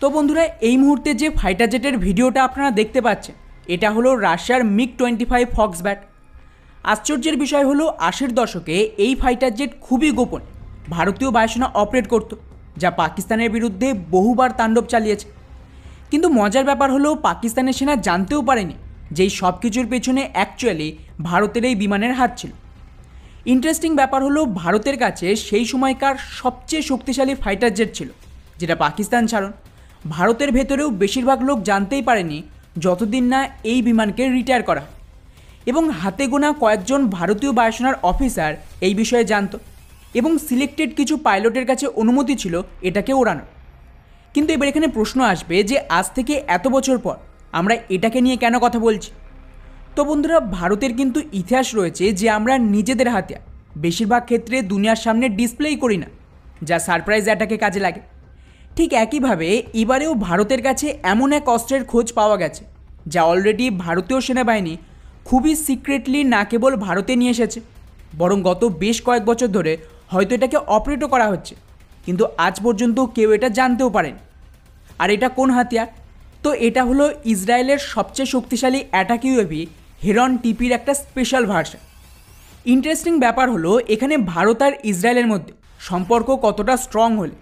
তো বন্ধুরা, এই মুহূর্তে যে ফাইটার জেটের ভিডিওটা আপনারা দেখতে পাচ্ছেন, এটা হলো রাশিয়ার MiG twenty five Foxbat আশ্চর্যের বিষয় হলো, আশির দশকে এই ফাইটার জেট খুবই গোপন, ভারতীয় বায়ুসেনা অপারেট করত, যা পাকিস্তানের বিরুদ্ধে বহুবার তাণ্ডব চালিয়েছে। কিন্তু মজার ব্যাপার হলো, পাকিস্তানের সেনা জানতেও পারেনি যে সব কিছুর পেছনে অ্যাকচুয়ালি ভারতের এই বিমানের হাত ছিল। ইন্টারেস্টিং ব্যাপার হলো, ভারতের কাছে সেই সময়কার সবচেয়ে শক্তিশালী ফাইটার জেট ছিল, যেটা পাকিস্তান ছাড়ন। ভারতের ভেতরেও বেশিরভাগ লোক জানতেই পারেনি যতদিন না এই বিমানকে রিটায়ার করা। এবং হাতে গোনা কয়েকজন ভারতীয় বায়ুসেনার অফিসার এই বিষয়ে জানতো এবং সিলেক্টেড কিছু পাইলটের কাছে অনুমতি ছিল এটাকে ওড়ানো কিন্তু এবার এখানে প্রশ্ন আসবে যে আজ থেকে এত বছর পর আমরা এটাকে নিয়ে কেন কথা বলছি? তো বন্ধুরা, ভারতের কিন্তু ইতিহাস রয়েছে যে আমরা নিজেদের হাতে বেশিরভাগ ক্ষেত্রে দুনিয়ার সামনে ডিসপ্লেই করি না, যা সারপ্রাইজ অ্যাটাকে কাজে লাগে। ঠিক একইভাবে এবারেও ভারতের কাছে এমন এক অস্ত্রের খোঁজ পাওয়া গেছে, যা অলরেডি ভারতীয় সেনাবাহিনী খুবই সিক্রেটলি না কেবল ভারতে নিয়ে এসেছে, বরং গত বেশ কয়েক বছর ধরে হয়তো এটাকে অপারেটও করা হচ্ছে, কিন্তু আজ পর্যন্ত কেউ এটা জানতেও পারেন। আর এটা কোন হাতিয়ার? তো এটা হলো ইসরায়েলের সবচেয়ে শক্তিশালী অ্যাটাক ইউএভি হেরন টিপির একটা স্পেশাল ভার্সন ইন্টারেস্টিং ব্যাপার হলো, এখানে ভারত আর ইসরায়েলের মধ্যে সম্পর্ক কতটা স্ট্রং হলে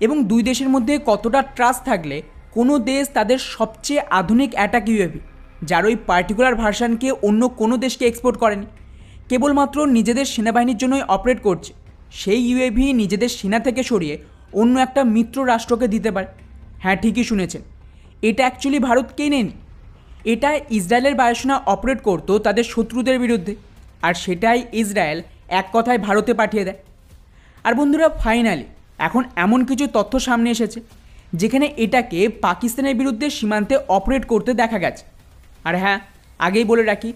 এবং দুই দেশের মধ্যে কতটা ট্রাস্ট থাকলে কোনো দেশ তাদের সবচেয়ে আধুনিক অ্যাটাক ইউএভি যার ওই পার্টিকুলার ভার্সানকে অন্য কোনো দেশকে এক্সপোর্ট করেনি। কেবলমাত্র নিজেদের সেনাবাহিনীর জন্যই অপারেট করছে। সেই ইউএভি নিজেদের সেনা থেকে সরিয়ে অন্য একটা মিত্র রাষ্ট্রকে দিতে পারে। হ্যাঁ ঠিকই শুনেছেন। এটা অ্যাকচুয়ালি ভারতকেই নেয়নি। এটা ইসরায়েলের বায়ুসেনা অপারেট করতো তাদের শত্রুদের বিরুদ্ধে। আর সেটাই ইসরায়েল এক কথায় ভারতে পাঠিয়ে দেয়। আর বন্ধুরা ফাইনালি এখন এমন কিছু তথ্য সামনে এসেছে, যেখানে এটাকে পাকিস্তানের বিরুদ্ধে সীমান্তে অপারেট করতে দেখা গেছে। আর হ্যাঁ আগেই বলে রাখি,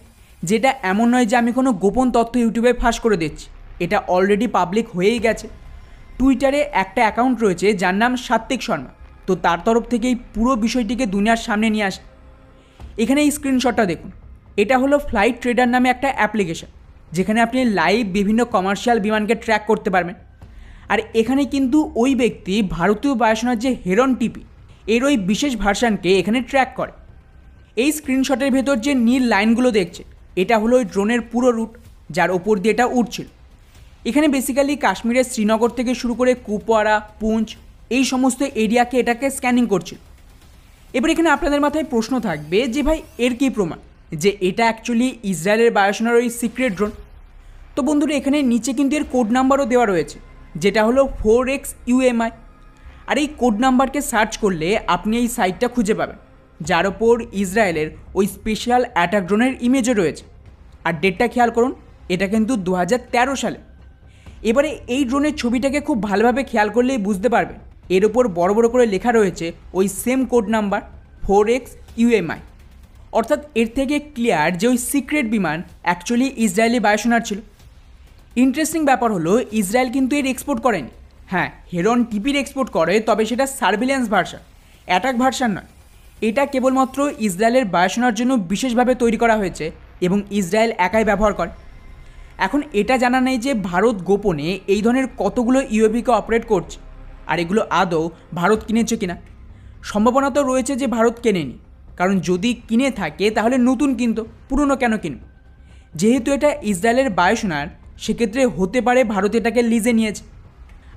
যেটা এমন নয় যে আমি কোনো গোপন তথ্য ইউটিউবে ফাঁস করে দিচ্ছি। এটা অলরেডি পাবলিক হয়েই গেছে। টুইটারে একটা অ্যাকাউন্ট রয়েছে যার নাম সাত্বিক শর্মা। তো তার তরফ থেকেই পুরো বিষয়টিকে দুনিয়ার সামনে নিয়ে আসে। এখানে এই স্ক্রিনশটটা দেখুন। এটা হলো ফ্লাইট ট্রেডার নামে একটা অ্যাপ্লিকেশন যেখানে আপনি লাইভ বিভিন্ন কমার্শিয়াল বিমানকে ট্র্যাক করতে পারবেন। আর এখানে কিন্তু ওই ব্যক্তি ভারতীয় বায়ুসেনার যে হেরন টিপি, এর ওই বিশেষ ভার্সানকে এখানে ট্র্যাক করে। এই স্ক্রিনশটের ভেতর যে নীল লাইনগুলো দেখছে, এটা হলো ওই ড্রোনের পুরো রুট যার ওপর দিয়ে এটা উঠছিল। এখানে বেসিক্যালি কাশ্মীরের শ্রীনগর থেকে শুরু করে কুপওয়ারা, পুঞ্চ, এই সমস্ত এরিয়াকে এটাকে স্ক্যানিং করছিল। এবার এখানে আপনাদের মাথায় প্রশ্ন থাকবে যে ভাই, এর কী প্রমাণ? যে এটা অ্যাকচুয়ালি ইসরায়েলের বায়োসেনার ওই সিক্রেট ড্রোন তো বন্ধুরা, এখানে নিচে কিন্তু এর কোড নাম্বারও দেওয়া রয়েছে। যেটা হলো ফোর এক্স ইউএমআই আর এই কোড নাম্বারকে সার্চ করলে আপনি এই সাইটটা খুঁজে পাবেন, যার ওপর ইসরায়েলের ওই স্পেশাল অ্যাটাক ড্রোনের ইমেজও রয়েছে। আর ডেটটা খেয়াল করুন, এটা কিন্তু দু হাজার তেরো সালে। এবারে এই ড্রোনের ছবিটাকে খুব ভালোভাবে খেয়াল করলেই বুঝতে পারবেন, এর ওপর বড় বড় করে লেখা রয়েছে ওই same code number four X UMI অর্থাৎ এর থেকে ক্লিয়ার যে ওই সিক্রেট বিমান অ্যাকচুয়ালি ইসরায়েলি বায়ুসেনার ছিল। ইন্টারেস্টিং ব্যাপার হলো, ইসরায়েল কিন্তু এর এক্সপোর্ট করেনি। হ্যাঁ হেরন টিপির এক্সপোর্ট করে, তবে সেটা সার্ভিলেন্স ভার্সান অ্যাটাক ভার্সান নয়। এটা কেবলমাত্র ইসরায়েলের বায়ুসেনার জন্য বিশেষভাবে তৈরি করা হয়েছে এবং ইসরায়েল একাই ব্যবহার করে। এখন এটা জানা নেই যে ভারত গোপনে এই ধরনের কতগুলো ইউএভিকে অপারেট করছে, আর এগুলো আদৌ ভারত কিনেছে কিনা। সম্ভাবনা তো রয়েছে যে ভারত কেনেনি, কারণ যদি কিনে থাকে তাহলে নতুন কিনতো, পুরনো কেন কিনবে? যেহেতু এটা ইসরায়েলের বায়ুসেনার সেক্ষেত্রে হতে পারে ভারত এটাকে লিজে নিয়েছে।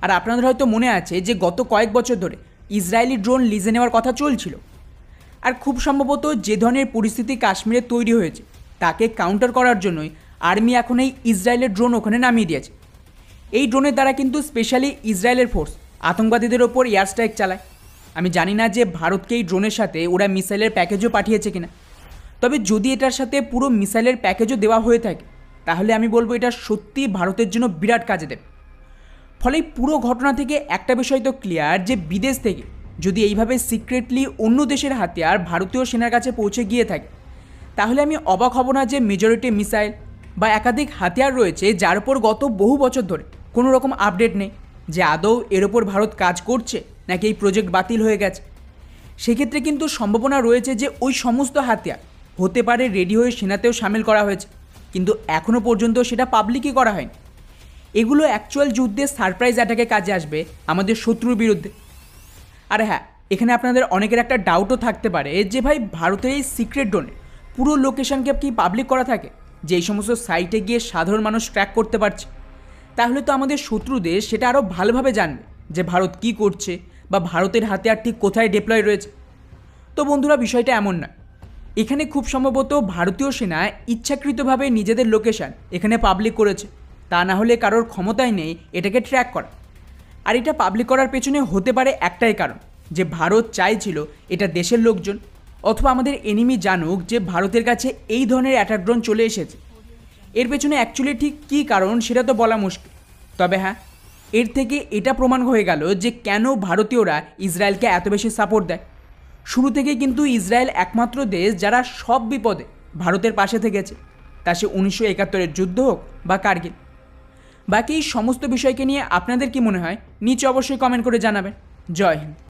আর আপনাদের হয়তো মনে আছে যে গত কয়েক বছর ধরে ইসরায়েলি ড্রোন লিজে নেওয়ার কথা চলছিল। আর খুব সম্ভবত যে ধরনের পরিস্থিতি কাশ্মীরে তৈরি হয়েছে, তাকে কাউন্টার করার জন্যই আর্মি এখন এই ইসরায়েলের ড্রোন ওখানে নামিয়ে দিয়েছে। এই ড্রোনের দ্বারা কিন্তু স্পেশালি ইসরায়েলের ফোর্স আতঙ্কবাদীদের ওপর এয়ার স্ট্রাইক চালায়। আমি জানি না যে ভারতকে এই ড্রোনের সাথে ওরা মিসাইলের প্যাকেজও পাঠিয়েছে কিনা। তবে যদি এটার সাথে পুরো মিসাইলের প্যাকেজও দেওয়া হয়ে থাকে তাহলে আমি বলব এটা সত্যি ভারতের জন্য বিরাট কাজে দেবে। ফলে পুরো ঘটনা থেকে একটা বিষয় তো ক্লিয়ার যে বিদেশ থেকে যদি এইভাবে সিক্রেটলি অন্য দেশের হাতিয়ার ভারতীয় সেনার কাছে পৌঁছে গিয়ে থাকে, তাহলে আমি অবাক হব না যে মেজরিটি মিসাইল বা একাধিক হাতিয়ার রয়েছে যার উপর গত বহু বছর ধরে কোনো রকম আপডেট নেই যে আদৌ এর ওপর ভারত কাজ করছে নাকি এই প্রজেক্ট বাতিল হয়ে গেছে। সেক্ষেত্রে কিন্তু সম্ভাবনা রয়েছে যে ওই সমস্ত হাতিয়ার হতে পারে রেডি হয়ে সেনাতেও সামিল করা হয়েছে। কিন্তু এখনও পর্যন্ত সেটা পাবলিকই করা হয়নি। এগুলো অ্যাকচুয়াল যুদ্ধে সারপ্রাইজ অ্যাটাকে কাজে আসবে আমাদের শত্রুর বিরুদ্ধে। আর হ্যাঁ এখানে আপনাদের অনেকের একটা ডাউটও থাকতে পারে যে ভাই ভারতের এই সিক্রেট ড্রোনে পুরো লোকেশনকে কি পাবলিক করা থাকে? যে এই সমস্ত সাইটে গিয়ে সাধারণ মানুষ ট্র্যাক করতে পারছে। তাহলে তো আমাদের শত্রু দেশ সেটা আরও ভালোভাবে জানবে যে ভারত কি করছে বা ভারতের হাতে আর ঠিক কোথায় ডিপ্লয় রয়েছে। তো বন্ধুরা, বিষয়টা এমন না। এখানে খুব সম্ভবত ভারতীয় সেনা ইচ্ছাকৃতভাবে নিজেদের লোকেশন এখানে পাবলিক করেছে। তা না হলে কারোর ক্ষমতাই নেই এটাকে ট্র্যাক করা। আর এটা পাবলিক করার পেছনে হতে পারে একটাই কারণ, যে ভারত চাইছিল এটা দেশের লোকজন, অথবা আমাদের এনিমি জানুক যে ভারতের কাছে এই ধরনের অ্যাটাক ড্রোন চলে এসেছে। এর পেছনে অ্যাকচুয়ালি ঠিক কী কারণ সেটা তো বলা মুশকিল। তবে হ্যাঁ এর থেকে এটা প্রমাণ হয়ে গেল যে কেন ভারতীয়রা ইসরায়েলকে এত বেশি সাপোর্ট দেয়। শুরু থেকে কিন্তু ইসরায়েল একমাত্র দেশ যারা সব বিপদে ভারতের পাশে থেকেছে। তা সে উনিশশো একাত্তরের যুদ্ধ হোক বা কার্গিল বাকি সমস্ত বিষয়কে নিয়ে আপনাদের কি মনে হয়? নিচে অবশ্যই কমেন্ট করে জানাবেন। জয় হিন্দ।